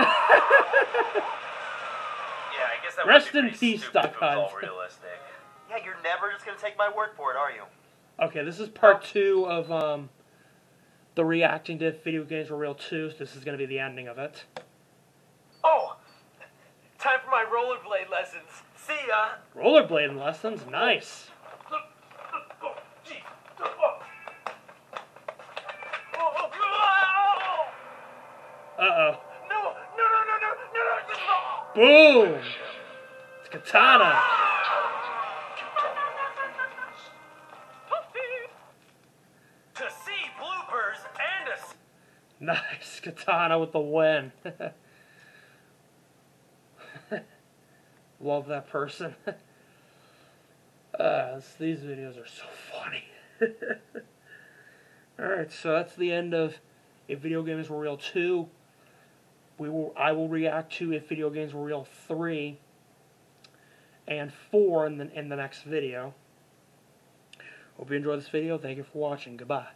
yeah, I guess that Rest would be in peace, stupid if it was all realistic. Yeah, you're never just gonna take my word for it, are you? Okay, this is part two of um, the reacting to video games were real two. So this is going to be the ending of it. Oh, time for my rollerblade lessons. See ya. Rollerblading lessons, nice. Gee. Uh oh. Boom! It's Katana. To see bloopers and a Nice. Katana with the win. Love that person. uh, this- these videos are so funny. Alright, so that's the end of If Video Games Were Real 2. We will, I will react to If Video Games Were Real 3 and 4 in the, in the next video. Hope you enjoyed this video. Thank you for watching. Goodbye.